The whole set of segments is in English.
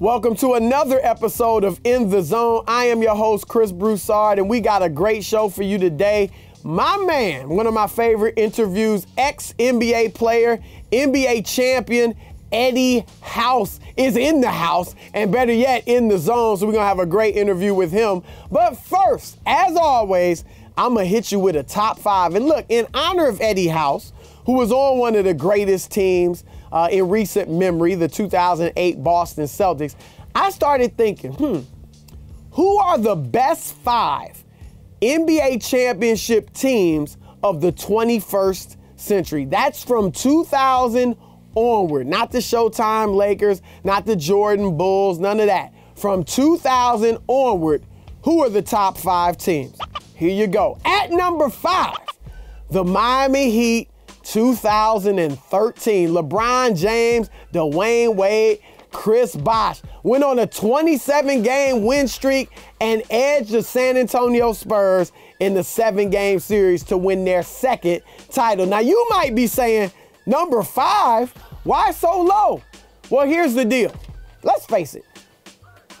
Welcome to another episode of In the Zone. I am your host, Chris Broussard, and we got a great show for you today. My man, one of my favorite interviews, ex NBA player, NBA champion, Eddie House is in the house, and better yet, in the zone. So we're gonna have a great interview with him. But first, as always, I'm gonna hit you with a top five. And look, in honor of Eddie House, who was on one of the greatest teams uh, in recent memory, the 2008 Boston Celtics, I started thinking, hmm, who are the best five NBA championship teams of the 21st century? That's from 2000 onward, not the Showtime Lakers, not the Jordan Bulls, none of that. From 2000 onward, who are the top five teams? Here you go. At number five, the Miami Heat 2013. LeBron James, Dwyane Wade, Chris Bosh went on a 27 game win streak and edged the San Antonio Spurs in the seven game series to win their second title. Now, you might be saying, number five, why so low? Well, here's the deal. Let's face it,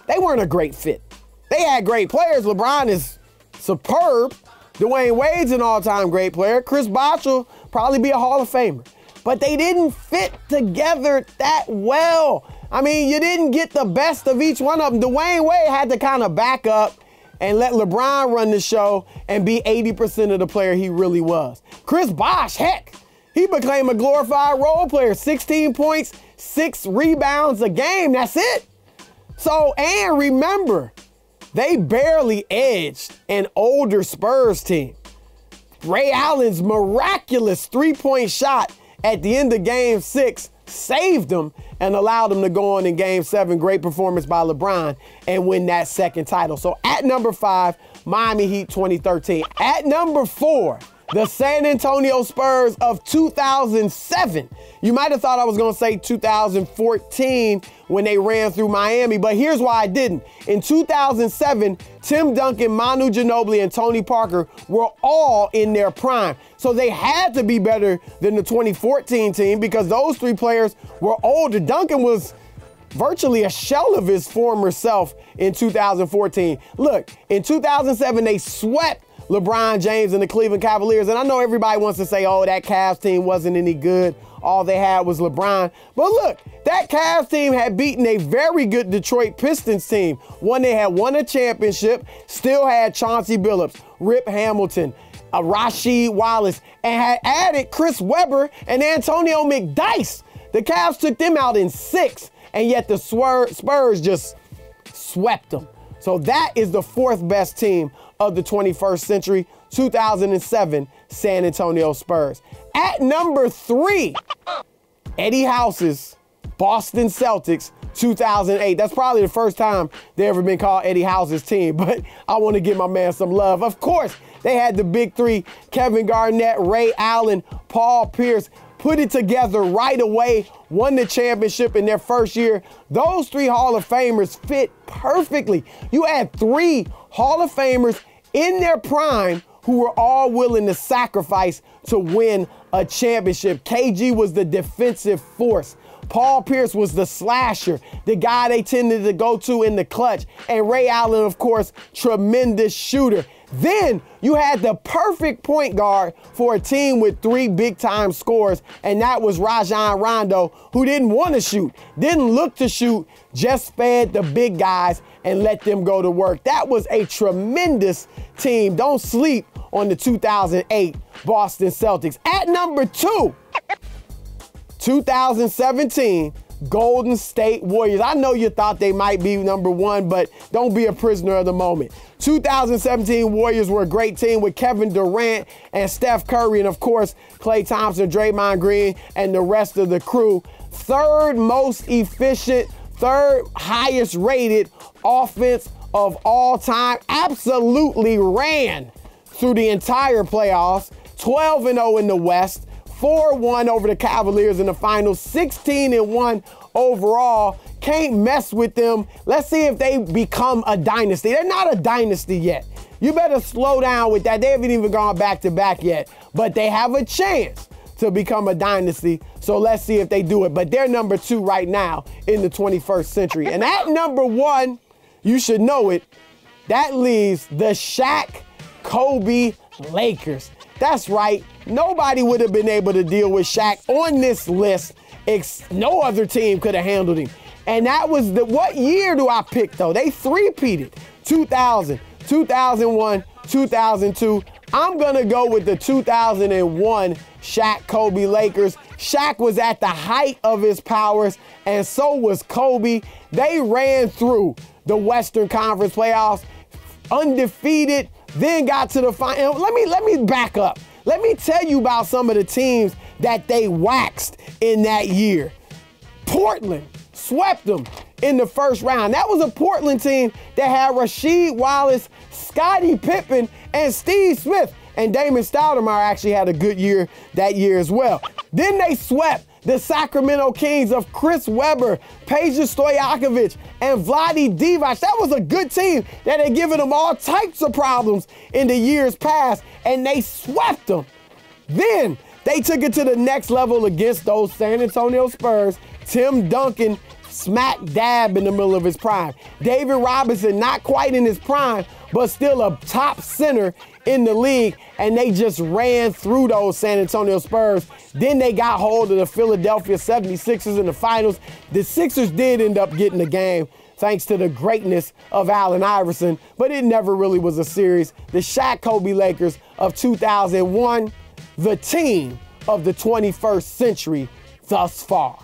they weren't a great fit. They had great players. LeBron is superb. Dwyane Wade's an all time great player. Chris Bosh will probably be a Hall of Famer. But they didn't fit together that well. I mean, you didn't get the best of each one of them. Dwyane Wade had to kind of back up and let LeBron run the show and be 80% of the player he really was. Chris Bosh, heck, he became a glorified role player. 16 points, six rebounds a game. That's it. So, and remember, they barely edged an older Spurs team. Ray Allen's miraculous three point shot at the end of game six saved them and allowed them to go on in game seven. Great performance by LeBron and win that second title. So at number five, Miami Heat 2013. At number four, the San Antonio Spurs of 2007. You might have thought I was going to say 2014 when they ran through Miami, but here's why I didn't. In 2007, Tim Duncan, Manu Ginobili, and Tony Parker were all in their prime. So they had to be better than the 2014 team because those three players were older. Duncan was virtually a shell of his former self in 2014. Look, in 2007, they swept LeBron James and the Cleveland Cavaliers. And I know everybody wants to say, oh, that Cavs team wasn't any good. All they had was LeBron. But look, that Cavs team had beaten a very good Detroit Pistons team. One they had won a championship, still had Chauncey Billups, Rip Hamilton, uh, Rasheed Wallace, and had added Chris Webber and Antonio McDyess. The Cavs took them out in six, and yet the Spurs just swept them. So that is the fourth best team of the 21st century, 2007 San Antonio Spurs. At number three, Eddie House's Boston Celtics 2008. That's probably the first time they ever been called Eddie House's team, but I want to give my man some love. Of course, they had the big three Kevin Garnett, Ray Allen, Paul Pierce. Put it together right away, won the championship in their first year. Those three Hall of Famers fit perfectly. You had three Hall of Famers in their prime who were all willing to sacrifice to win a championship. KG was the defensive force. Paul Pierce was the slasher, the guy they tended to go to in the clutch. And Ray Allen, of course, tremendous shooter. Then you had the perfect point guard for a team with three big time scores, and that was Rajon Rondo, who didn't want to shoot, didn't look to shoot, just fed the big guys and let them go to work. That was a tremendous team. Don't sleep on the 2008 Boston Celtics. At number two, 2017 Golden State Warriors. I know you thought they might be number one, but don't be a prisoner of the moment. 2017 Warriors were a great team with Kevin Durant and Steph Curry, and of course, Klay Thompson, Draymond Green, and the rest of the crew. Third most efficient, third highest rated offense of all time. Absolutely ran through the entire playoffs. 12 0 in the West. 4 1 over the Cavaliers in the finals, 16 and 1 overall. Can't mess with them. Let's see if they become a dynasty. They're not a dynasty yet. You better slow down with that. They haven't even gone back to back yet, but they have a chance to become a dynasty. So let's see if they do it. But they're number two right now in the 21st century. And at number one, you should know it, that leaves the Shaq Kobe Lakers. That's right. Nobody would have been able to deal with Shaq on this list. no other team could have handled him. And that was the what year do I pick though? They three-peated. 2000, 2001, 2002. I'm gonna go with the 2001 Shaq Kobe Lakers. Shaq was at the height of his powers, and so was Kobe. They ran through the Western Conference playoffs, undefeated, then got to the final. Let me let me back up. Let me tell you about some of the teams that they waxed in that year. Portland swept them in the first round. That was a Portland team that had Rasheed Wallace, Scottie Pippen, and Steve Smith. And Damon Stoudamire actually had a good year that year as well. Then they swept the Sacramento Kings of Chris Webber, Peja Stojakovic, and Vlade Divac. That was a good team that had given them all types of problems in the years past, and they swept them. Then they took it to the next level against those San Antonio Spurs. Tim Duncan smack dab in the middle of his prime. David Robinson, not quite in his prime, but still a top center in the league, and they just ran through those San Antonio Spurs. Then they got hold of the Philadelphia 76ers in the finals. The Sixers did end up getting the game thanks to the greatness of Allen Iverson, but it never really was a series. The Shaq Kobe Lakers of 2001, the team of the 21st century thus far.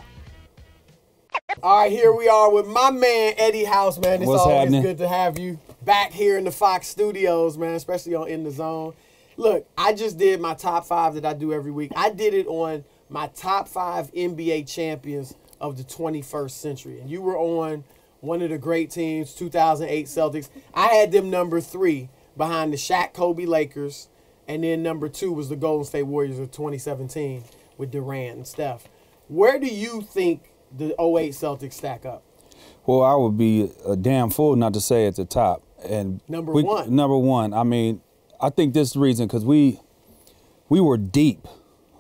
All right, here we are with my man Eddie House, man. It's What's always happening? good to have you back here in the Fox studios, man, especially on In the Zone. Look, I just did my top five that I do every week. I did it on my top five NBA champions of the 21st century. And you were on one of the great teams, 2008 Celtics. I had them number three behind the Shaq Kobe Lakers. And then number two was the Golden State Warriors of 2017 with Durant and Steph. Where do you think the 08 Celtics stack up? Well, I would be a damn fool not to say at the top. And Number we- one. Number one. I mean, I think this reason because we we were deep.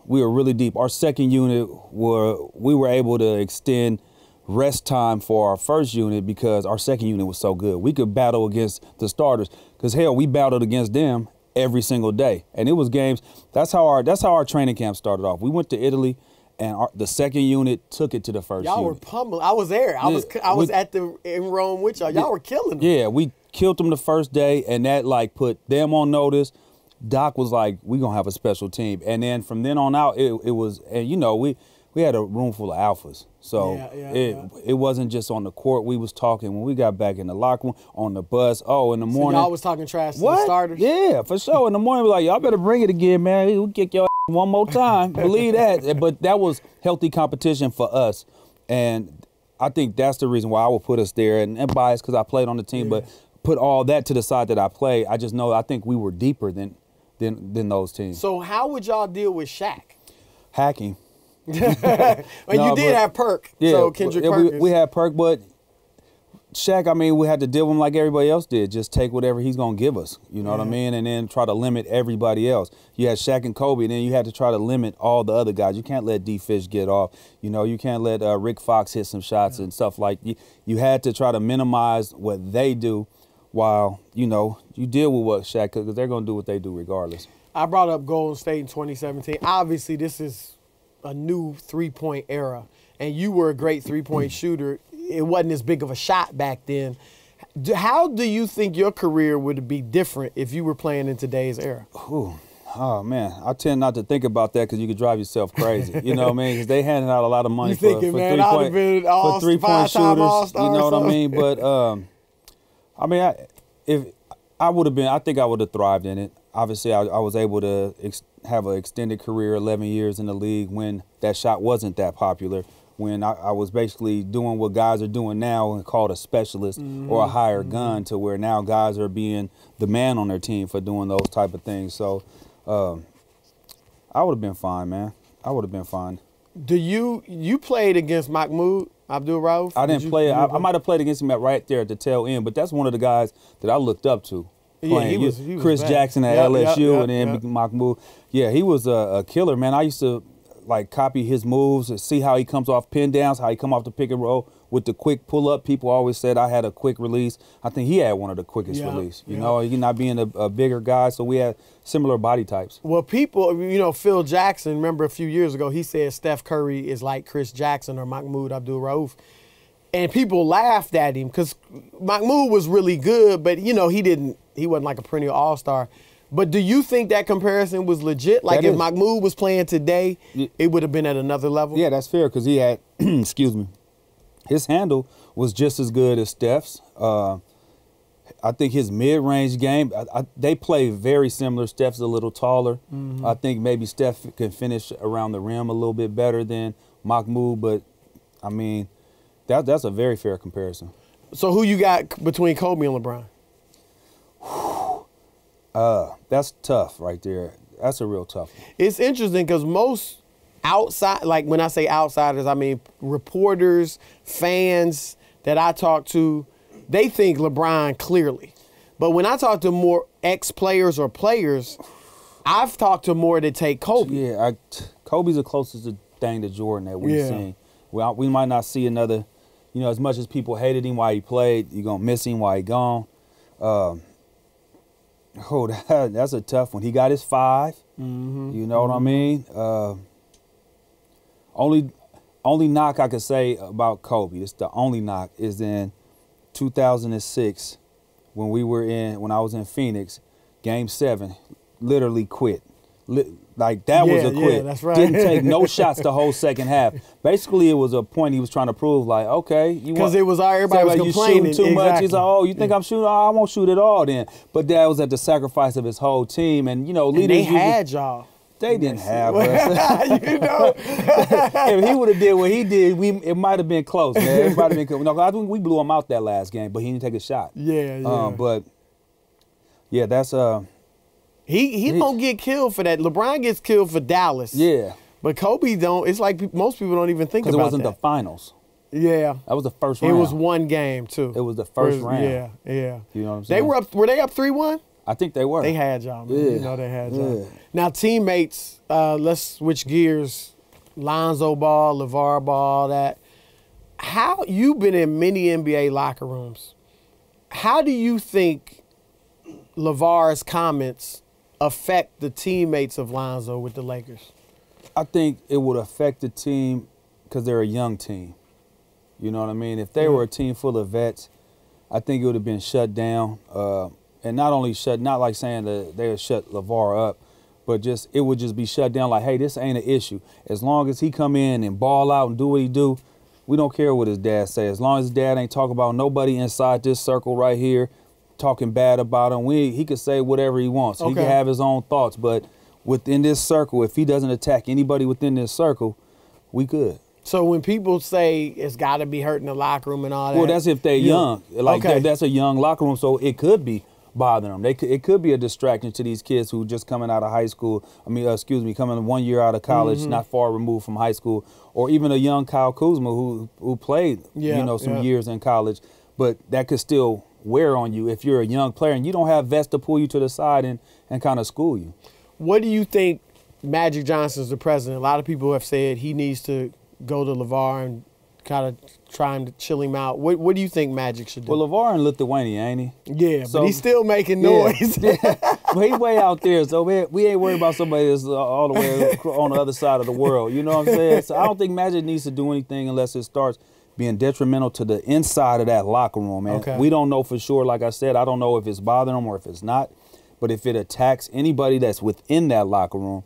We were really deep. Our second unit were we were able to extend rest time for our first unit because our second unit was so good. We could battle against the starters because hell, we battled against them every single day, and it was games. That's how our that's how our training camp started off. We went to Italy, and our, the second unit took it to the 1st Y'all were unit. pummeled. I was there. I Yeah, was I was we- at the in Rome with y'all. Y'all were killing them. Yeah, we killed them the first day, and that like put them on notice. Doc was like, "We gonna have a special team," and then from then on out, it, it was, and you know, we we had a room full of alphas, so Yeah, yeah, it yeah. it wasn't just on the court. We was talking when we got back in the locker room on the bus. Oh, in the So morning, y'all was talking trash to what? the starters. Yeah, for sure. In the morning, we like, y'all better bring it again, man. We'll kick your ass one more time. Believe that. But that was healthy competition for us. And I think that's the reason why I would put us there. And, and biased because I played on the team, but put all that to the side that I played. I just know I think we were deeper than than than those teams. So how would y'all deal with Shaq? Hacking. And No, you did but- have Perk. Yeah, so Kendrick yeah, we, we had Perk, but Shaq, I mean, we had to deal with him like everybody else did. Just take whatever he's gonna give us. You know what I mean? And then try to limit everybody else. You had Shaq and Kobe, and then you had to try to limit all the other guys. You can't let D Fish get off. You know, you can't let uh, Rick Fox hit some shots and stuff like. You, you had to try to minimize what they do, while you know you deal with what Shaq because they're gonna do what they do regardless. I brought up Golden State in 2017. Obviously, this is a new three point era, and you were a great three point shooter. It wasn't as big of a shot back then. How do you think your career would be different if you were playing in today's era? Ooh. Oh man, I tend not to think about that because you could drive yourself crazy. You know what I mean? Because they handed out a lot of money You for, thinking, for man, three point for three point shooters. All-Star You know what I mean? But um, I mean, I, if I would have been, I think I would have thrived in it. Obviously, I, I was able to ex- have an extended career, 11 years in the league when that shot wasn't that popular. When I, I was basically doing what guys are doing now and called a specialist or a higher gun, to where now guys are being the man on their team for doing those type of things. So, um, I would have been fine, man. I would have been fine. Do you you played against Mahmoud Abdul Rauf? I Did didn't you- play. you I, I might have played against him at right there at the tail end, but that's one of the guys that I looked up to. Yeah, he was- he was Chris bad. Jackson at Yep, LSU yep, and then yep. Mahmoud. Yeah, he was a, a killer, man. I used to like copy his moves and see how he comes off pin downs, how he come off the pick and roll with the quick pull up. People always said I had a quick release. I think he had one of the quickest Yeah, release. You yeah. know, he not being a, a bigger guy, so we had similar body types. Well, people, you know, Phil Jackson, remember a few years ago, he said Steph Curry is like Chris Jackson or Mahmoud Abdul Rauf. And people laughed at him because Mahmoud was really good, but, you know, he didn't, he wasn't like a perennial all star. But do you think that comparison was legit? Like That if is. Mahmoud was playing today, Ye- it would have been at another level? Yeah, that's fair because he had, excuse me, his handle was just as good as Steph's. Uh, I think his mid-range game, I, I, they play very similar. Steph's a little taller. I think maybe Steph can finish around the rim a little bit better than Mahmoud, but I mean, that that's a very fair comparison. So who you got between Kobe and LeBron? Uh, that's tough right there. That's a real tough. One. It's interesting because most outside, like when I say outsiders, I mean reporters, fans that I talk to, they think LeBron clearly. But when I talk to more ex players or players, I've talked to more that take Kobe. Yeah, I, Kobe's the closest thing to Jordan that we've Yeah. seen. Well, we might not see another, you know, as much as people hated him while he played, you're gonna miss him while he gone. Um, oh, that, that's a tough one. He got his 5 Mm-hmm. You know what I mean? Uh, only, only knock I could say about Kobe. It's the only knock is in 2006 when we were in when I was in Phoenix, Game Seven, literally quit. Li- like that was Yeah, a yeah, quit. that's right. Didn't take no shots the whole second half. Basically, it was a point he was trying to prove. Like, okay, you Because it was all everybody was like, you complaining. shooting too much. He's Exactly. like, oh, you think I'm shooting? Oh, I won't shoot at all then. But that was at the sacrifice of his whole team. And you know, And leaders they had y'all. They didn't have us. you know? if he would have did what he did, we it might have been close, man. It might have been close. No, I think we blew him out that last game, but he didn't take a shot. Yeah, yeah. Um, but yeah, that's uh, he he he- don't get killed for that. LeBron gets killed for Dallas. yeah, But Kobe don't. It's like most people don't even think about it wasn't that. the finals. yeah. That was the first round. It was one game too. It was the first Whereas- round. Yeah, yeah. You know what I'm They saying? were up. Were they up three one? I think they were. They had y'all. Man. Yeah. You know they had y'all. Yeah. Now teammates. Uh, let's switch gears. Lonzo Ball, LaVar Ball. That. How you've been in many NBA locker rooms? How do you think LaVar's comments affect the teammates of Lonzo with the Lakers? I think it would affect the team because they're a young team. You know what I mean? If they were a team full of vets, I think it would have been shut down. Uh, and not only shut, not like saying that they would shut LaVar up, but just it would just be shut down. Like, hey, this ain't an issue. As long as he come in and ball out and do what he do, we don't care what his dad say. As long as his dad ain't talking about nobody inside this circle right here, talking bad about him, we he could say whatever he wants. He Okay. can have his own thoughts, but within this circle, if he doesn't attack anybody within this circle, we could. So when people say it's got to be hurting the locker room and all that, Well, that's if they're you- young. Like okay. that, that's a young locker room, so it could be bothering them. They could, it could be a distraction to these kids who just coming out of high school. I mean, uh, excuse me, coming one year out of college, Mm-hmm. not far removed from high school, or even a young Kyle Kuzma who who played, Yeah, you know, some yeah. years in college, but that could still wear on you if you're a young player and you don't have vets to pull you to the side and and kind of school you. What do you think Magic Johnson's the president? A lot of people have said he needs to go to LaVar and kind of trying to chill him out. What What do you think Magic should do? Well, LaVar in Lithuania, ain't he? yeah, so- but he's still making Yeah. noise. well, he way out there, so we, we ain't worried about somebody that's uh, all the way on the other side of the world. You know what I'm saying? So I don't think Magic needs to do anything unless it starts being detrimental to the inside of that locker room, man. Okay. We don't know for sure. Like I said, I don't know if it's bothering him or if it's not. But if it attacks anybody that's within that locker room,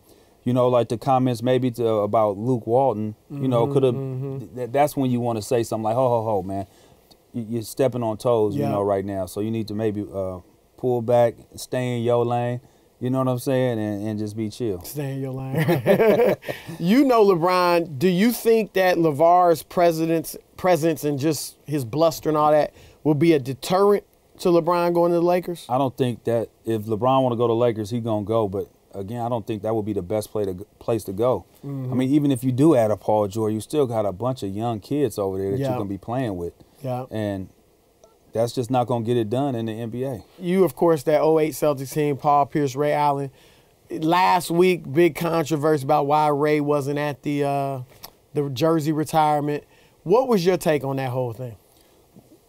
you know, like the comments maybe to, about Luke Walton, you know, Mm-hmm, could have. th- that's when you want to say something like, "Ho ho ho, man, You- you're stepping on toes," Yeah. you know, right now. So you need to maybe uh, pull back, stay in your lane. You know what I'm saying, and, and just be chill. Stay in your lane. you know, LeBron. Do you think that LaVar's president's presence and just his bluster and all that will be a deterrent to LeBron going to the Lakers? I don't think that if LeBron want to go to Lakers, he gonna go. But again, I don't think that would be the best play to, place to go. Mm-hmm. I mean, even if you do add a Paul George, you still got a bunch of young kids over there that Yeah. you're gonna be playing with, Yeah. and that's just not gonna get it done in the NBA. you, of course, that 08 Celtics team, Paul Pierce, Ray Allen. last week, big controversy about why Ray wasn't at the uh, the jersey retirement. What was your take on that whole thing?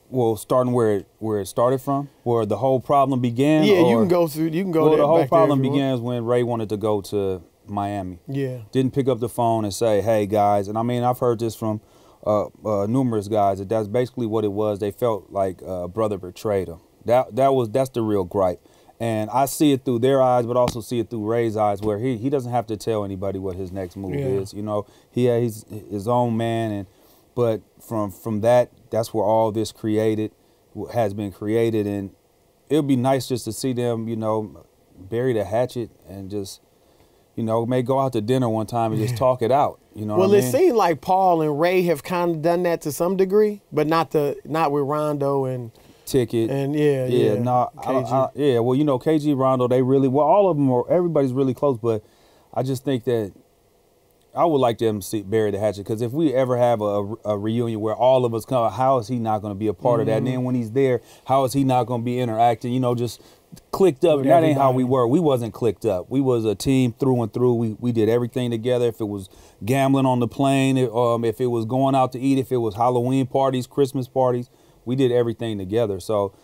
Well, starting where it where it started from, where the whole problem began. Yeah, you can go through. You can go. Well, there, the whole problem begins when Ray wanted to go to Miami. Yeah. Didn't pick up the phone and say, "Hey guys," and I mean I've heard this from uh, uh, numerous guys that that's basically what it was. They felt like uh, brother betrayed them. That that was that's the real gripe. And I see it through their eyes, but also see it through Ray's eyes, where he, he doesn't have to tell anybody what his next move Yeah. is. You know, he he's his own man, and but from from that, that's where all this created has been created, and it would be nice just to see them, you know, bury the hatchet and just, you know, may go out to dinner one time and just talk it out. You know, Well, what I it mean? seemed like Paul and Ray have kind of done that to some degree, but not the not with Rondo and ticket. and yeah, yeah, yeah. no, I, I, yeah. Well, you know, KG Rondo, they really well, all of them are. Everybody's really close, but I just think that I would like them to see bury the hatchet because if we ever have a, a reunion where all of us come, how is he not going to be a part of that? And Mm-hmm. then when he's there, how is he not going to be interacting? You know, just clicked up. With that ain't how we were. We wasn't clicked up. We was a team through and through. We we did everything together. If it was gambling on the plane, if, um, if it was going out to eat, if it was Halloween parties, Christmas parties, we did everything together. So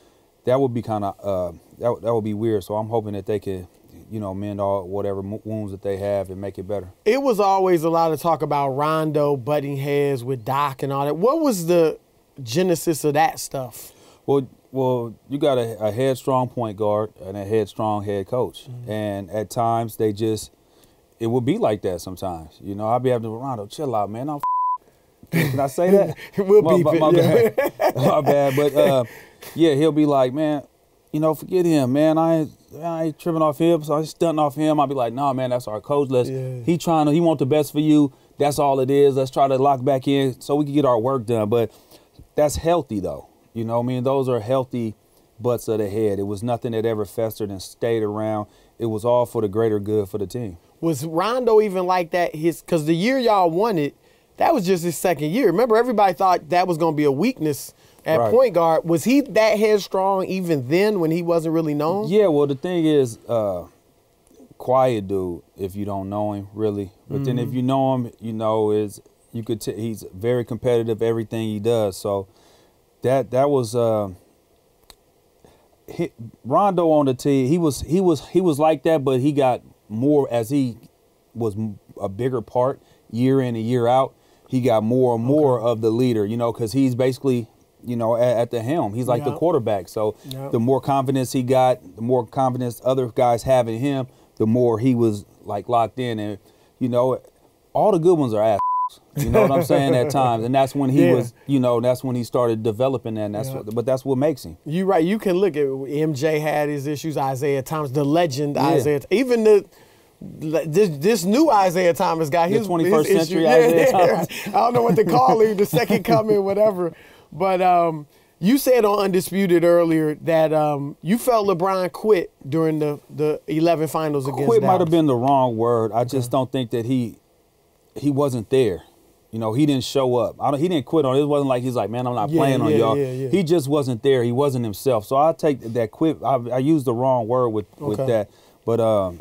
that would be kind of uh, that that would be weird. So I'm hoping that they could, you know, mend all whatever wounds that they have and make it better. it was always a lot of talk about Rondo butting heads with Doc and all that. What was the genesis of that stuff? Well, well, you got a, a headstrong point guard and a headstrong head coach, Mm-hmm. and at times they just it would be like that sometimes. You know, I'd be having to Rondo, chill out, man. I'm can I say that? We'll my, beep my, it, my yeah. bad. my bad. But uh, yeah, he'll be like, man, you know, forget him, man. I I ain't tripping off him, so I stunting off him. I'd be like, nah, man, that's our coach. Let's Yeah. he trying to he want the best for you. That's all it is. Let's try to lock back in so we can get our work done. But that's healthy though. You know, what I mean, those are healthy butts of the head. It was nothing that ever festered and stayed around. It was all for the greater good for the team. Was Rondo even like that? His because the year y'all won it, that was just his second year. Remember, everybody thought that was going to be a weakness at Right. point guard. Was he that headstrong even then when he wasn't really known? Yeah, well, the thing is, uh, quiet dude. If you don't know him, really, but then if you know him, you know is you could. T- he's very competitive. Everything he does. So that that was uh, he, Rondo on the team. He was he was he was like that, but he got more as he was a bigger part year in and year out. He got more and more of the leader, you know, because he's basically, you know, at, at the helm. He's like the quarterback. So Yep. the more confidence he got, the more confidence other guys have in him, the more he was like locked in. And you know, all the good ones are ass. You know what I'm saying at times, and that's when he Yeah. was, you know, that's when he started developing that. And that's Yeah. what, but that's what makes him. You right. You can look at MJ had his issues. Isiah Thomas, the legend Yeah. Isaiah, even the this this new Isaiah Thomas guy. The His 21st his century issue- Isaiah yeah, Thomas. I don't know what to call him, the second coming, whatever. But um, you said on Undisputed earlier that um, you felt LeBron quit during the the 11 finals against. Quit might have been the wrong word. I just don't think that he he wasn't there. You know, he didn't show up. I don't, he didn't quit on it. It wasn't like he's like, man, I'm not Yeah, playing on y'all. yeah, yeah. He just wasn't there. He wasn't himself. So I take that quit. I, I used the wrong word with with that, but um,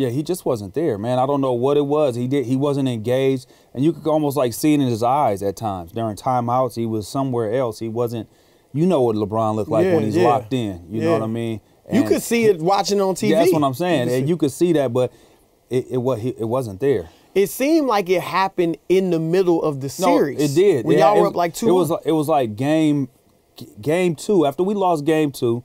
yeah, he just wasn't there, man. I don't know what it was. He did. He wasn't engaged, and you could almost like see it in his eyes at times during timeouts. He was somewhere else. He wasn't. You know what LeBron looked like Yeah, when he's yeah. locked in. You know what I mean? You could see it watching on TV. yeah, that's what I'm saying. could And you could see that, but it it was it wasn't there. It seemed like it happened in the middle of the series. No, it did. When Yeah, y'all were up like two. It was like- it was like game game two. After we lost game two,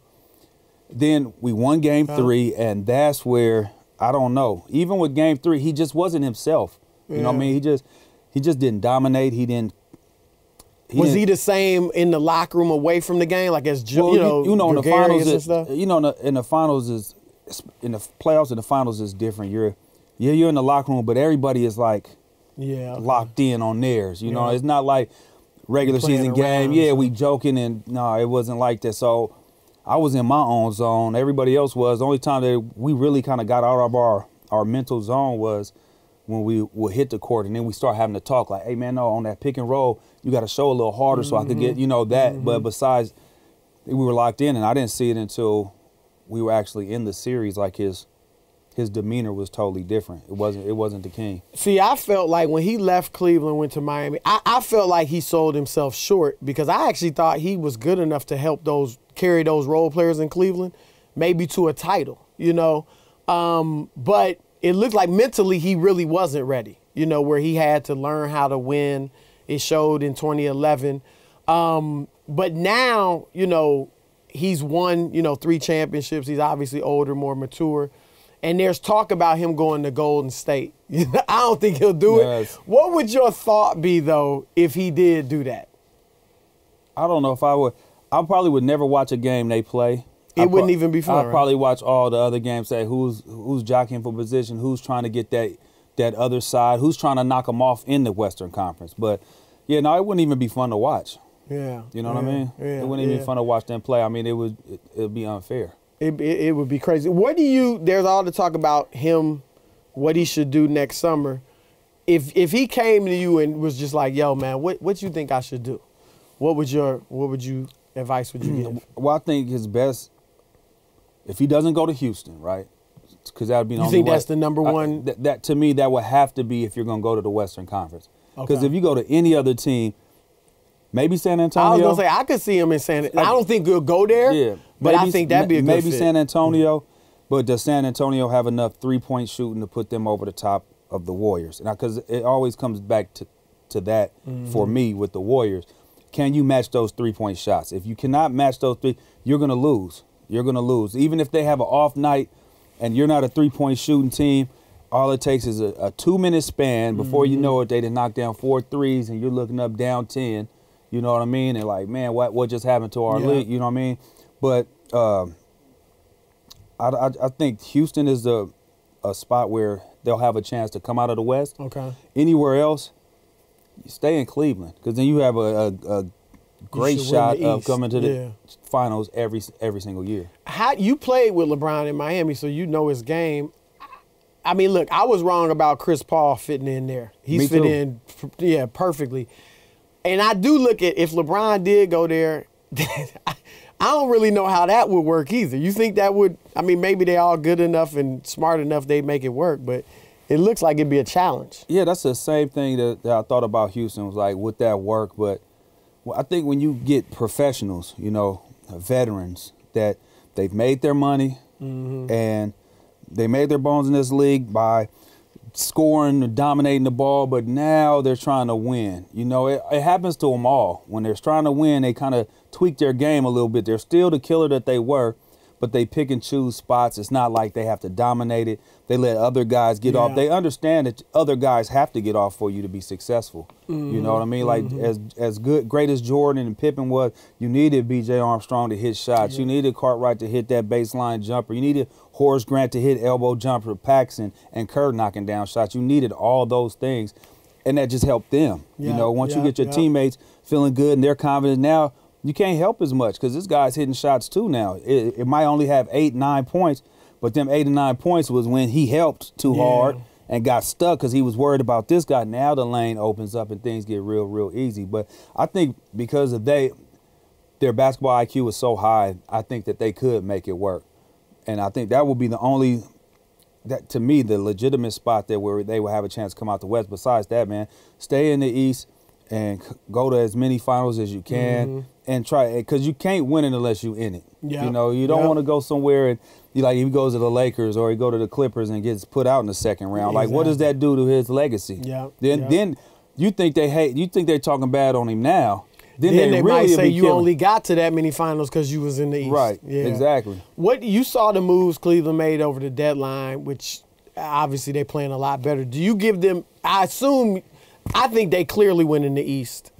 then we won game Uh-huh. three, and that's where I don't know. Even with game three, he just wasn't himself. You know what I mean? He just he just didn't dominate. He didn't. was didn't- he the same in the locker room away from the game, like as well, you know, you know, in the finals, and is, stuff? you know, in the, in the finals is in the playoffs and the finals is different. You're yeah, you're in the locker room, but everybody is like Yeah, okay. locked in on theirs. You know, it's not like regular season game. Yeah, we joking and no, it wasn't like that. So I was in my own zone. Everybody else was. The only time that we really kind of got out of our our mental zone was when we would hit the court and then we start having to talk like, hey man, no, on that pick and roll, you got to show a little harder so I could Mm-hmm. get you know that. But besides, we were locked in, and I didn't see it until we were actually in the series, like his his demeanor was totally different. It wasn't it wasn't the king. See, I felt like when he left Cleveland, went to Miami, I, I felt like he sold himself short because I actually thought he was good enough to help those carry those role players in Cleveland, maybe to a title, you know. Um, but it looked like mentally he really wasn't ready, you know, where he had to learn how to win. It showed in 2011. Um, but now, you know, he's won, you know, three championships. He's obviously older, more mature. And there's talk about him going to Golden State. I don't think he'll do Yes. it. What would your thought be though if he did do that? I don't know if I would. I probably would never watch a game they play. It I wouldn't even be fun, I'd right? probably watch all the other games. Say who's who's jockeying for position, who's trying to get that that other side, who's trying to knock them off in the Western Conference. But yeah, no, it wouldn't even be fun to watch. Yeah. You know what I mean? Yeah, it wouldn't even yeah. be fun to watch them play. I mean, it would it, it'd be unfair. It, it, it would be crazy. What do you? There's all the talk about him, what he should do next summer. If if he came to you and was just like, "Yo, man, what what you think I should do?" What would your what would you advice would you give? Well, I think his best if he doesn't go to Houston, right? Because that would be the You think way- that's the number I- one- that, that to me, that would have to be if you're going to go to the Western Conference. Because Okay. if you go to any other team, maybe San Antonio. I was gonna say I could see him in San. Antonio I don't think he'll go there. Yeah, but I think that'd be a good maybe fit. San Antonio, but does San Antonio have enough three point shooting to put them over the top of the Warriors? Now, Because it always comes back to to that Mm-hmm. for me with the Warriors. Can you match those three point shots? If you cannot match those three, you're gonna lose. You're gonna lose. Even if they have an off night and you're not a three point shooting team. All it takes is a, a two minute span before Mm-hmm. you know it, they done knock down four threes and you're looking up down 10. You know what I mean? And like, man, what what just happened to our Yeah. league? You know what I mean? But um, I, I, I think Houston is a, a spot where they'll have a chance to come out of the West. Okay. Anywhere else, stay in Cleveland because then you have a, a, a great shot of East. coming to the Yeah. finals every every single year. How you played with LeBron in Miami, so you know his game. I mean, look, I was wrong about Chris Paul fitting in there. He's fit in, yeah, perfectly. And I do look at if LeBron did go there, I don't really know how that would work either. You think that would? I mean, maybe they're all good enough and smart enough they make it work, but it looks like it'd be a challenge. Yeah, that's the same thing that, that I thought about Houston was like, would that work? But well, I think when you get professionals, you know, veterans that they've made their money mm-hmm. and they made their bones in this league by scoring and dominating the ball, but now they're trying to win. You know, it, it happens to them all. When they're trying to win, they kind of tweak their game a little bit. They're still the killer that they were, but they pick and choose spots. It's not like they have to dominate it. They let other guys get off. They understand that other guys have to get off for you to be successful. You know what I mean? Like Mm-hmm. as as good great as Jordan and Pippen was, you needed B.J. Armstrong to hit shots. You needed Cartwright to hit that baseline jumper. You needed Horace Grant to hit elbow jumper, Paxson and Kerr knocking down shots. You needed all those things, and that just helped them. you know, once you get your yeah. teammates feeling good and they're confident now. You can't help as much because this guy's hitting shots too now. It, it might only have eight, nine points, but them eight and nine points was when he helped too Yeah. hard and got stuck because he was worried about this guy. Now the lane opens up and things get real, real easy. But I think because of they, their basketball IQ is so high, I think that they could make it work. And I think that would be the only, that to me, the legitimate spot there where they would have a chance to come out the West. Besides that, man, stay in the East and go to as many finals as you can and try because you can't win it unless you in it. Mm-hmm. Yeah. You know, you don't Yeah. want to go somewhere and you like he goes to the Lakers or he go to the Clippers and gets put out in the second round. Like, what does that do to his legacy? Yeah, Then yeah. then you think they hate you think they're talking bad on him now. Then, Then they, really might say you killing- only got to that many finals because you was in the East. Right, Yeah. exactly. What you saw the moves Cleveland made over the deadline, which obviously they playing a lot better. Do you give them? I assume, I think they clearly win in the East.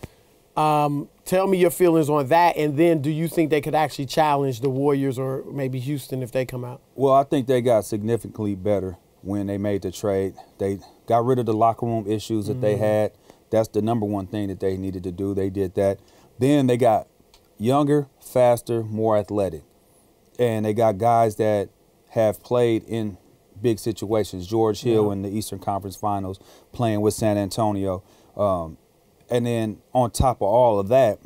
Um, tell me your feelings on that, and then do you think they could actually challenge the Warriors or maybe Houston if they come out? Well, I think they got significantly better when they made the trade. They got rid of the locker room issues that Mm-hmm. they had. That's the number one thing that they needed to do. They did that. Then they got younger, faster, more athletic. And they got guys that have played in big situations. George Hill Yeah. in the Eastern Conference Finals playing with San Antonio. Um, and then on top of all of that,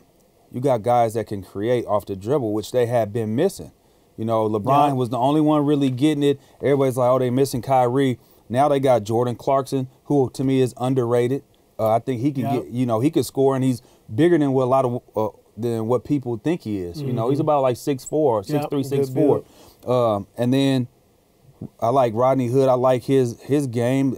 you got guys that can create off the dribble, which they had been missing. You know, LeBron Yeah. was the only one really getting it. Everybody's like, oh, they're missing Kyrie. Now they got Jordan Clarkson, who to me is underrated. Uh, I think he could Yeah. get, you know, he could score, and he's bigger than what a lot of uh, than what people think he is. You know, he's about like six four, six three, Mm-hmm. six four. Um, and then I like Rodney Hood. I like his his game.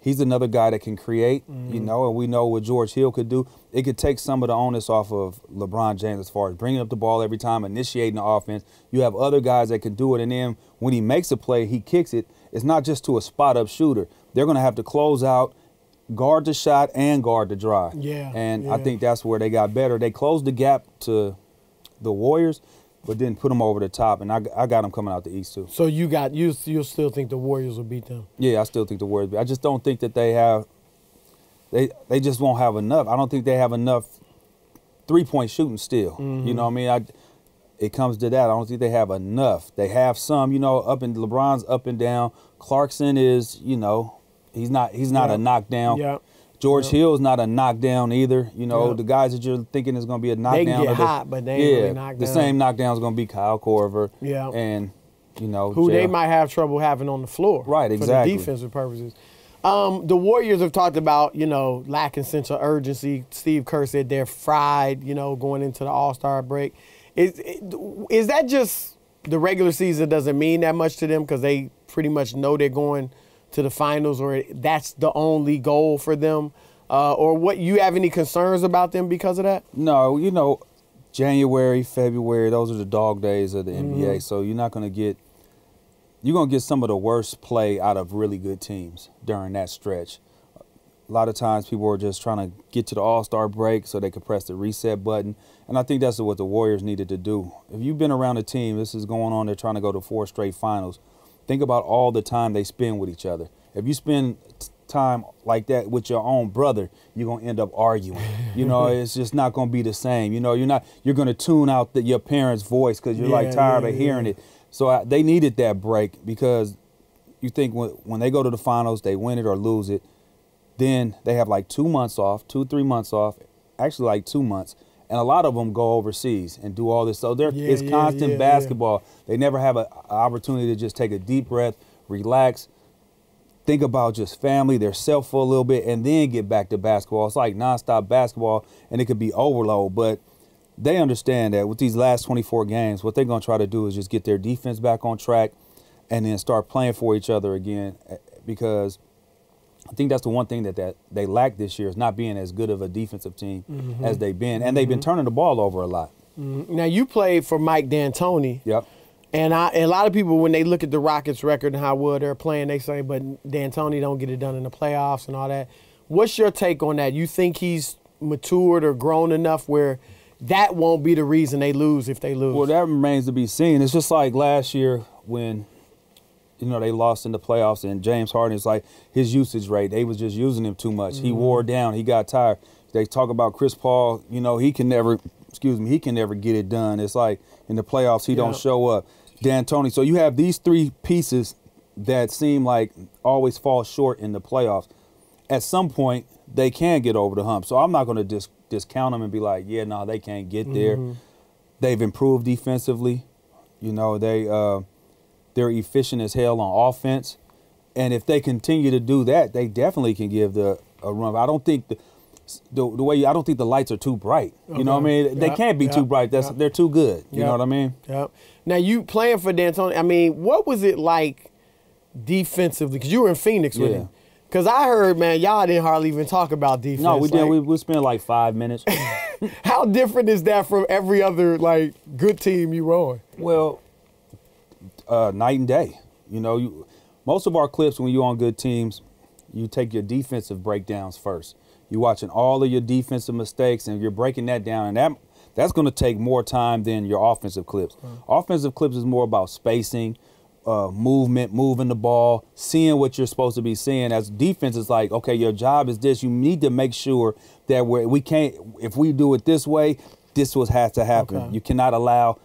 He's another guy that can create, you Mm-hmm. know, and we know what George Hill could do. It could take some of the onus off of LeBron James as far as bringing up the ball every time, initiating the offense. You have other guys that can do it, and then when he makes a play, he kicks it. It's not just to a spot up shooter. They're going to have to close out, guard the shot, and guard the drive. Yeah, And I think that's where they got better. They closed the gap to the Warriors, but didn't put them over the top. And I, I got them coming out the East too. So you got you you still think the Warriors will beat them? Yeah, I still think the Warriors. I just don't think that they have. They they just won't have enough. I don't think they have enough three point shooting still. Mm-hmm. You know what I mean? I. It comes to that. I don't think they have enough. They have some. You know, up and LeBron's up and down. Clarkson is. You know, he's not. He's not a knockdown. Yeah. George Yeah. Hill's not a knockdown either. You know, Yeah. the guys that you're thinking is going to be a They knockdown. can get the- hot, but they ain't yeah, really knocked the same knockdown is going to be Kyle Korver. Yeah. and you know who they might have trouble having on the floor. Right, For exactly. the defensive purposes. Um, the Warriors have talked about, you know, lacking sense of urgency. Steve Kerr said they're fried, you know, going into the All Star break. Is is that just the regular season doesn't mean that much to them because they pretty much know they're going to the finals, or that's the only goal for them, uh, or what? You have any concerns about them because of that? No, you know, January, February, those are the dog days of the Mm-hmm. NBA. So you're not going to get you're going to get some of the worst play out of really good teams during that stretch. A lot of times people are just trying to get to the All-Star break so they can press the reset button, and I think that's what the Warriors needed to do. If you've been around a team, this is going on, they're trying to go to four straight finals. Think about all the time they spend with each other. If you spend time like that with your own brother, you're gonna end up arguing. You know, it's just not gonna be the same. You know, you're not. You're gonna tune out the, your parents' voice because you're like tired yeah, of hearing yeah. it. So I, they needed that break because you think when when they go to the finals, they win it or lose it. Then they have like two months off, two three months off, actually like two months, and a lot of them go overseas and do all this. So there Yeah, it's yeah, constant yeah, yeah. basketball. They never have an opportunity to just take a deep breath, relax, think about just family, their self for a little bit, and then get back to basketball. It's like nonstop basketball, and it could be overload. But they understand that with these last 24 games, what they're going to try to do is just get their defense back on track, and then start playing for each other again. eh, Because I think that's the one thing that, that they lack this year is not being as good of a defensive team Mm-hmm. as they've been, and they've been turning the ball over a lot. Now you played for Mike D'Antoni. Yep. And, I, and a lot of people, when they look at the Rockets' record and how well they're playing, they say, "But D'Antoni don't get it done in the playoffs and all that." What's your take on that? You think he's matured or grown enough where that won't be the reason they lose if they lose? Well, that remains to be seen. It's just like last year when, you know, they lost in the playoffs and James Harden is like his usage rate. They was just using him too much. He wore down. He got tired. They talk about Chris Paul. You know, he can never. Excuse me. He can never get it done. It's like in the playoffs he don't show up. D'Antoni. So you have these three pieces that seem like always fall short in the playoffs. At some point, they can get over the hump. So I'm not going to dis- discount them and be like, yeah, no, they can't get there. They've improved defensively. You know, they uh, they're efficient as hell on offense, and if they continue to do that, they definitely can give the a run. I don't think the the, the way I don't think the lights are too bright. You know what I Okay. mean? They can't be yeah, too bright. That's yeah. they're too good. You know what I mean? Yep. Now you playing for D'Antoni. I mean, what was it like defensively? Because you were in Phoenix with Yeah. him. Because I heard, man, y'all didn't hardly even talk about defense. No, we did. Like, We we spent like five minutes. How different is that from every other like good team you were on? Well, uh, night and day. You know, you, most of our clips when you're on good teams, you take your defensive breakdowns first. You're watching all of your defensive mistakes and you're breaking that down, and that that's going to take more time than your offensive clips. Offensive clips is more about spacing, uh, movement, moving the ball, seeing what you're supposed to be seeing. As defense is like, okay, your job is this. You need to make sure that we're, we can't. If we do it this way, this was has to happen. Okay. You cannot allow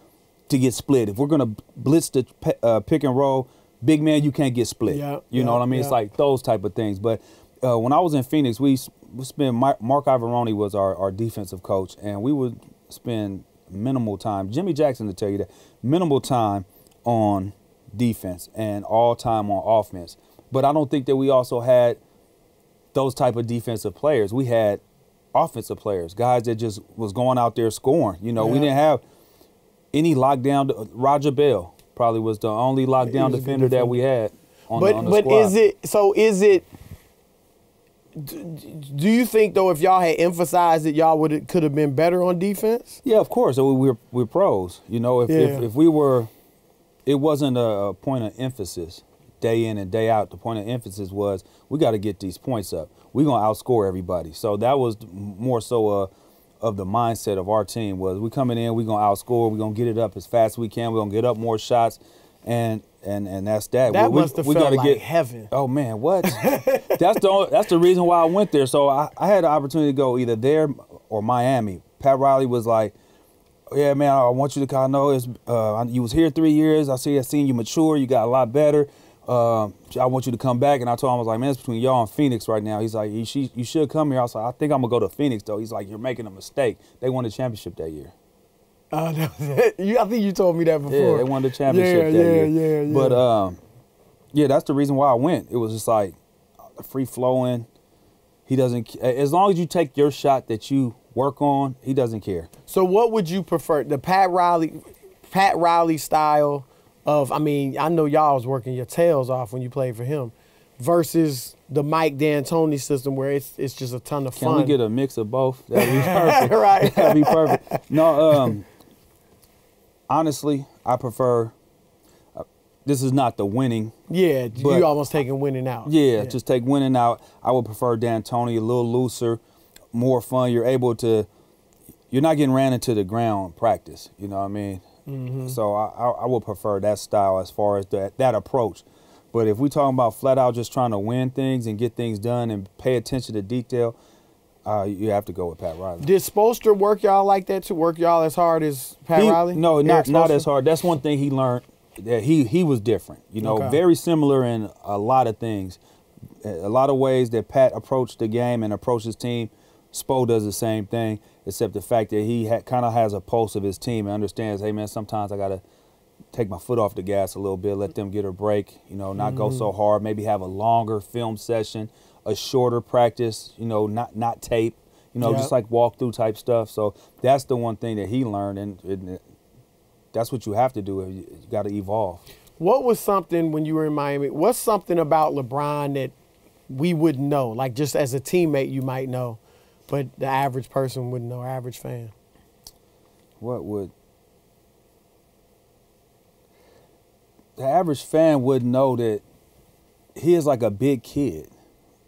to get split. If we're gonna blitz the uh, pick and roll, big man, you can't get split. Yeah, you know what I mean? It's like those type of things. But uh, when I was in Phoenix, we, we spent Mark, Marc Iavaroni was our, our defensive coach, and we would spend minimal time. Jimmy Jackson to tell you that minimal time on defense and all time on offense. But I don't think that we also had those type of defensive players. We had offensive players, guys that just was going out there scoring. You know, we didn't have any lockdown. Raja Bell probably was the only lockdown a good defender that we had. On but the, on the but squad. is it so? Is it? Do you think though, if y'all had emphasized it, y'all would could have been better on defense? Yeah, of course. We- We're we're pros. You know, if Yeah. if, if we were, it wasn't a, a point of emphasis day in and day out. The point of emphasis was we got to get these points up. We're gonna outscore everybody. So that was more so uh, of the mindset of our team was we coming in, we're gonna outscore, we're gonna get it up as fast as we can, we're gonna get up more shots, and and and that's that. That we, we- must have we felt gotta like get, heaven. Oh man, what? that's the only, that's the reason why I went there. So I, I had the opportunity to go either there or Miami. Pat Riley was like, "Yeah, man, I want you to kind of know it's uh, you was here three years. I see I seen you mature. You got a lot better. Uh, I want you to come back." And I told him I was like, "Man, it's between y'all and Phoenix right now." He's like, "You should you should come here." I was like, "I think I'm gonna go to Phoenix though." He's like, "You're making a mistake. They won the championship that year." Uh, that. You, I think you told me that before. Yeah, they won the championship Yeah, that yeah, year. yeah, yeah. But um, yeah, that's the reason why I went. It was just like free flowing. He doesn't as long as you take your shot that you work on. He doesn't care. So what would you prefer? The Pat Riley Pat Riley style of I mean, I know y'all was working your tails off when you played for him versus the Mike D'Antoni system where it's it's just a ton of fun. Can we get a mix of both? That'd be perfect. Right. That'd be perfect. No, um, honestly, I prefer. Uh, this is not the winning. yeah, you almost taking winning out. Yeah, just take winning out. I would prefer D'Antoni a little looser, more fun. You're able to. You're not getting ran into the ground practice. You know what I mean? Mm-hmm. So I, I, I would prefer that style as far as that that approach. But if we're talking about flat out just trying to win things and get things done and pay attention to detail, uh, you have to go with Pat Riley. Did Spoelstra work y'all like that to work y'all as hard as Pat He- Riley? No, not not as hard. That's one thing he learned. That he he was different. You know, Okay. very similar in a lot of things. A lot of ways that Pat approached the game and approached his team. Spo does the same thing, except the fact that he ha- kind of has a pulse of his team and understands. Hey man, sometimes I gotta take my foot off the gas a little bit, let them get a break. You know, not go so Mm-hmm. hard. Maybe have a longer film session, a shorter practice. You know, not not tape. You know, Yeah. just like walkthrough type stuff. So that's the one thing that he learned, and, and that's what you have to do. You, you got to evolve. What was something when you were in Miami? What's something about LeBron that we wouldn't know? Like just as a teammate, you might know, but the average person wouldn't know. Average fan. What would the average fan would know that he is like a big kid.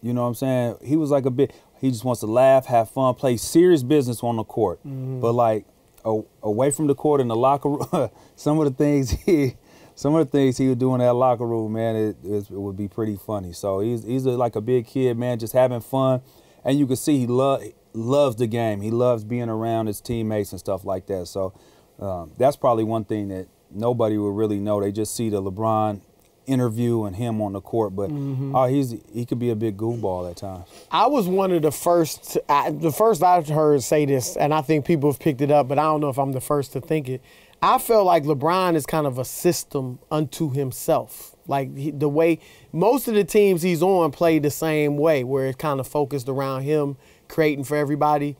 You know what I'm saying? He was like a big. He just wants to laugh, have fun, play serious business on the court. Mm-hmm. But like a, away from the court in the locker room, some of the things he, some of the things he would do in that locker room, man, it, it, it would be pretty funny. So he's he's a, like a big kid, man, just having fun, and you can see he love loves the game. He loves being around his teammates and stuff like that. So um, that's probably one thing that nobody would really know. They just see the LeBron interview and him on the court, but oh, he's he could be a big goofball at times. I was one of the first. I, the first I've heard say this, and I think people have picked it up, but I don't know if I'm the first to think it. I felt like LeBron is kind of a system unto himself. Like he, the way most of the teams he's on play the same way, where it's kind of focused around him creating for everybody.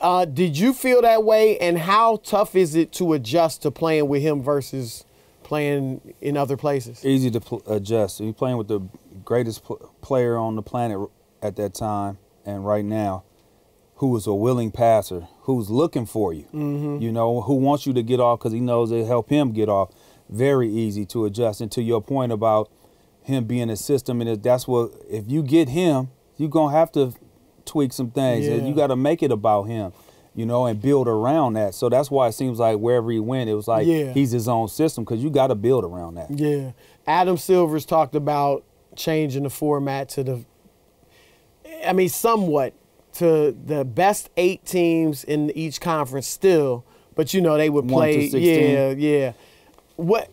Uh, did you feel that way, and how tough is it to adjust to playing with him versus playing in other places? Easy to pl- adjust. You're playing with the greatest pl- player on the planet at that time and right now, who is a willing passer, who's looking for you. You know, who wants you to get off because he knows it'll help him get off. Very easy to adjust. And to your point about him being a system, and that's what if you get him, you're gonna have to tweak some things. Yeah. You got to make it about him. You know, and build around that. So that's why it seems like wherever he went, it was like Yeah. he's his own system because you got to build around that. Yeah. Adam Silver's talked about changing the format to the, I mean, somewhat to the best eight teams in each conference still, but you know, they would play. Yeah, yeah. What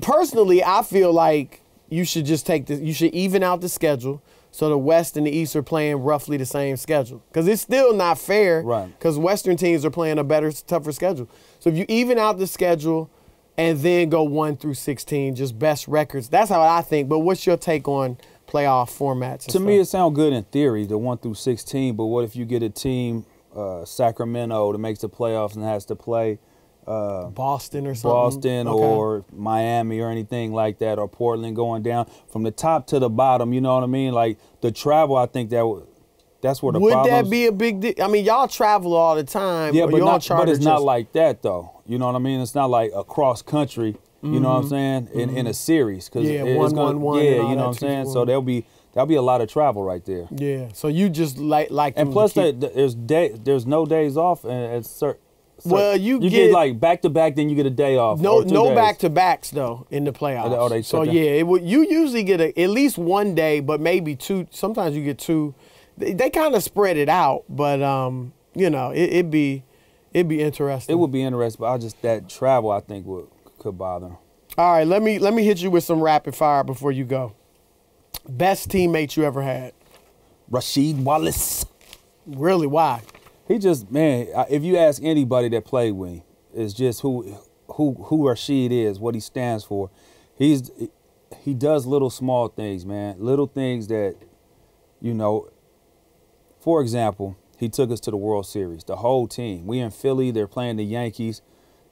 personally, I feel like you should just take the, you should even out the schedule So the West and the East are playing roughly the same schedule. Because it's still not fair. Right. Because Western teams are playing a better, tougher schedule. So if you even out the schedule and then go one through sixteen, just best records. That's how I think. But what's your take on playoff formats? To me, it sounds good in theory, the one through sixteen. But what if you get a team, uh, Sacramento, that makes the playoffs and has to play uh, Boston or something. Boston Okay. or Miami or anything like that, or Portland going down from the top to the bottom? You know what I mean? Like the travel, I think that would. That's where the Would problems. that be a big deal? I mean, y'all travel all the time. Yeah, but not, but it's not like that though. You know what I mean? It's not like across country. You know what I'm saying? In in a series, because Mm-hmm. Yeah, it's one, gonna, one, one, Yeah, you know what I'm saying. So there'll be there'll be a lot of travel right there. Yeah. So you just like like And plus, keep- there's day there's no days off, and it's certain. Well, you you get- like back to back, then you get a day off. no no days. back to backs though in the playoffs. Oh, they so took yeah, it would, you usually get a, at least one day, but maybe two. Sometimes you get two. They, they kind of spread it out, but um, you know, it, it'd be it'd be interesting. It would be interesting, but I just that travel I think would could bother. All right, let me let me hit you with some rapid fire before you go. Best teammate you ever had? Rasheed Wallace. Really? Why? He just man. If you ask anybody that played with him, it's just who who who Rasheed is, what he stands for. He's he does little small things, man. Little things that you know. For example, he took us to the World Series. The whole team. We in Philly. They're playing the Yankees,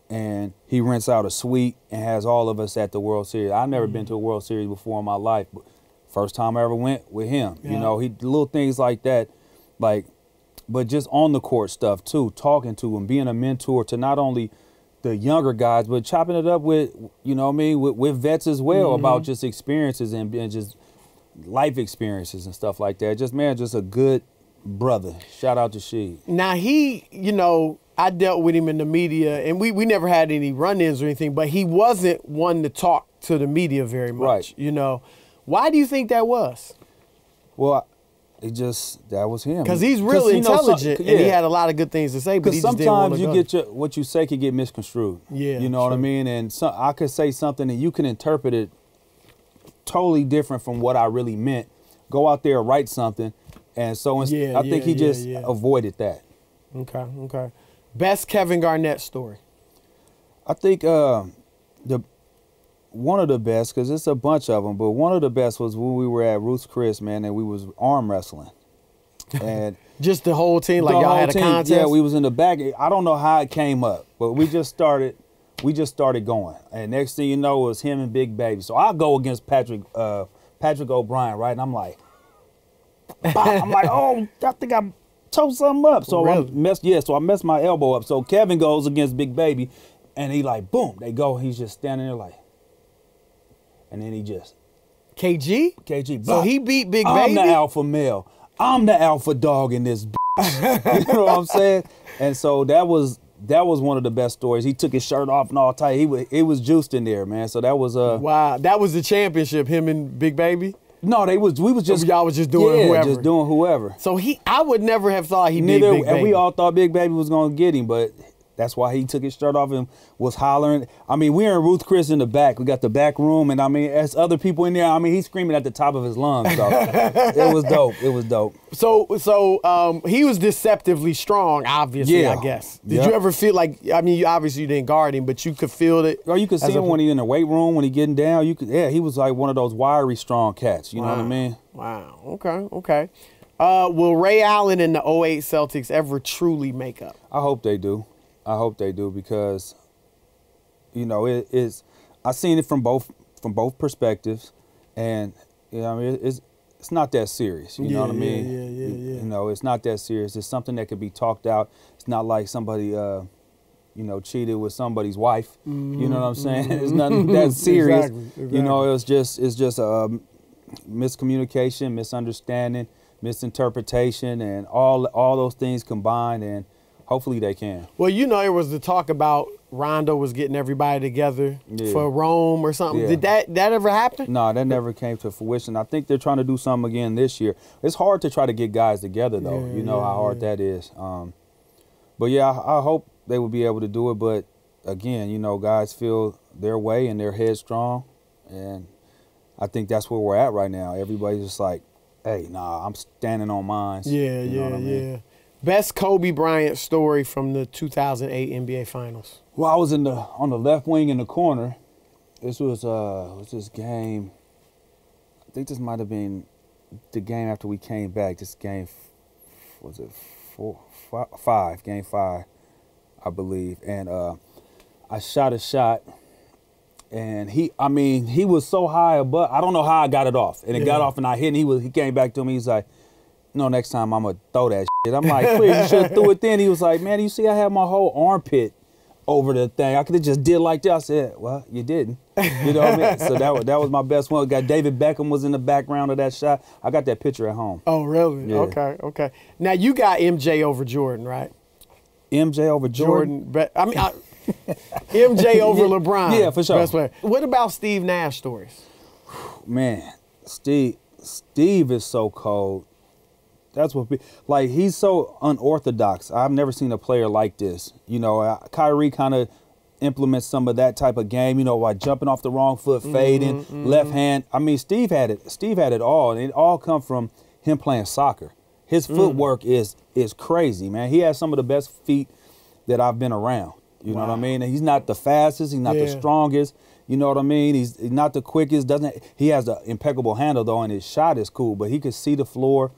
and he rents out a suite and has all of us at the World Series. I've never been mm-hmm. to a World Series before in my life, but first time I ever went with him. You know, he little things like that, like but just on the court stuff too, talking to him, being a mentor to not only the younger guys, but chopping it up with, you know what I mean, with, with vets as well Mm-hmm. about just experiences and, and just life experiences and stuff like that. Just, man, just a good brother. Shout out to Sheed. Now he, you know, I dealt with him in the media, and we we never had any run-ins or anything, but he wasn't one to talk to the media very much. Right. You know, why do you think that was? Well, it just, that was him. Because he's real you know, some- intelligent, and he had a lot of good things to say, but he Because sometimes you get your what you say could get misconstrued. Yeah, you know what I mean. And so, I could say something and you can interpret it totally different from what I really meant. Go out there, write something, and so Yeah, I think he yeah, just yeah. avoided that. okay, okay. Best Kevin Garnett story. I think uh, the one of the best because it's a bunch of them, but one of the best was when we were at Ruth's Chris, man, and we was arm wrestling, and. Just the whole team, like y'all had a team, contest. Yeah, we was in the back. I don't know how it came up, but we just started. We just started going, and next thing you know, it was him and Big Baby. So I go against Patrick, uh, Patrick O'Bryant, right? And I'm like, I'm like, oh, I think I tore something up. So Really? I messed, yeah. So I messed my elbow up. So Kevin goes against Big Baby, and he like, boom, they go. He's just standing there like, and then he just KG. KG. So he beat Big Baby. I'm the alpha male. I'm the alpha dog in this. you know what I'm saying? And so that was that was one of the best stories. He took his shirt off and all tight. He was it was juiced in there, man. So that was uh Wow, that was the championship. Him and Big Baby. no, they was we was just y'all was just doing yeah, whoever. just doing whoever. So he, I would never have thought he beat Neither and Baby. we all thought Big Baby was gonna get him, but that's why he took his shirt off and was hollering. I mean, we're in Ruth Chris in the back. We got the back room, and I mean, as other people in there, I mean, he's screaming at the top of his lungs. So it was dope. It was dope. So, so um, he was deceptively strong. Obviously, Yeah. I guess. Did Yeah. you ever feel like? I mean, you obviously you didn't guard him, but you could feel it. Or you could see him when he in the weight room when he getting down. You could, yeah, he was like one of those wiry, strong cats. You know what I mean? Wow. Okay. Okay. Uh, will Ray Allen and the 08 Celtics ever truly make up? I hope they do. I hope they do because, you know, it is. I seen it from both from both perspectives, and you know, I mean, it's it's not that serious. You know what I mean? yeah, yeah, yeah, You- yeah. You know, it's not that serious. It's something that could be talked out. It's not like somebody, uh, you know, cheated with somebody's wife. You know what I'm saying? It's nothing that serious. Exactly, You know, it's just it's just a um, miscommunication, misunderstanding, misinterpretation, and all all those things combined, and hopefully they can. Well, you know, it was the talk about Rondo was getting everybody together Yeah. for Rome or something. Yeah. Did that that ever happen? No, that never came to fruition. I think they're trying to do something again this year. It's hard to try to get guys together though. Yeah, you know how hard that is. Um, but yeah, I, I hope they will be able to do it. But again, you know, guys feel their way and they're headstrong, and I think that's where we're at right now. Everybody's just like, hey, nah, I'm standing on mine. Yeah, You know yeah, what I mean? yeah. Best Kobe Bryant story from the 2008 NBA Finals. Well, I was in the on the left wing in the corner. This was uh, was this game? I think this might have been the game after we came back. This game was it four, five, game five, I believe. And uh, I shot a shot, and he, I mean, he was so high above. I don't know how I got it off, and it got off, and I hit. And he was, he came back to me. He's like, "No, next time I'm gonna throw that shit." I'm like, "Quit, you should have threw it then." He was like, "Man, you see, I had my whole armpit." over the thing. I could have just did like that. I said, well, you didn't. You know what I mean? So that was, that was my best one. Got David Beckham was in the background of that shot. I got that picture at home. Oh, really? Yeah. Okay, okay. Now you got MJ over Jordan, right? MJ over Jordan. Jordan, but I mean, I, MJ over Yeah, LeBron. yeah, for sure. Best player. What about Steve Nash stories? Man, Steve Steve is so cold. That's what like he's so unorthodox. I've never seen a player like this. You know, Kyrie kind of implements some of that type of game. You know, like jumping off the wrong foot, mm-hmm, fading, mm-hmm. left hand. I mean, Steve had it. Steve had it all, and it all come from him playing soccer. His mm. footwork is is crazy, man. He has some of the best feet that I've been around. You know what I mean? And he's not the fastest. He's not the strongest. You know what I mean? He's, he's not the quickest. Doesn't he has an impeccable handle though, and his shot is cool. But he could see the floor.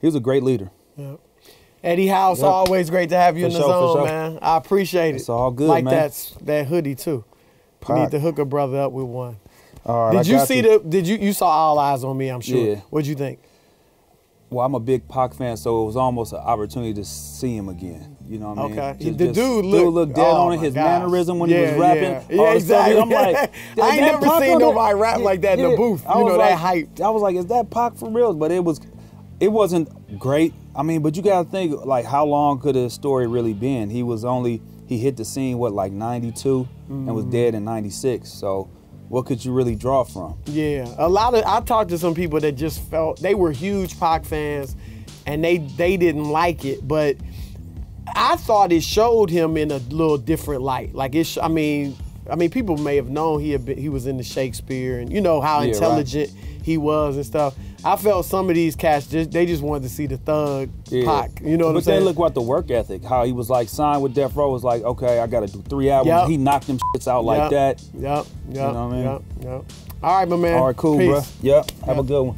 He was a great leader. Eddie House, Yep. always great to have you For in the sure, zone, sure. man. I appreciate it. It's all good, like man. Like that that hoodie too. We need Pac. to hook a brother up with one. All right, Did I you see the? Did you you saw all eyes on me? I'm sure. Yeah. What'd you think? Well, I'm a big Pac fan, so it was almost an opportunity to see him again. You know what I mean? Okay. Just- the just- dude looked, looked dead oh on it. His gosh. mannerism when he was rapping. Yeah, yeah stuff, exactly. I'm like, I ain't never Pac seen nobody rap like that in the booth. You know, like, that hyped. I was like, is that Pac for real? But it was, it wasn't great. I mean, but you gotta think like how long could his story really been? He was only he hit the scene what like 92 and Mm. was dead in 96. So what could you really draw from? Yeah, a lot of I talked to some people that just felt they were huge Pac fans, and they they didn't like it, but I thought it showed him in a little different light. Like it, sh- I mean, I mean, people may have known he had been, he was into Shakespeare, and you know how Yeah, right. intelligent he was and stuff. I felt some of these cats just they just wanted to see the thug Pac. You know what but I'm saying? But then look what the work ethic, how he was like signed with Death Row was like, okay, I gotta do three albums. Yep. He knocked them shits out like that. Yep, yep, know what I mean? yep, yep. All right, my man. All right, cool, Peace. bro. Yep. Have Yep. a good one.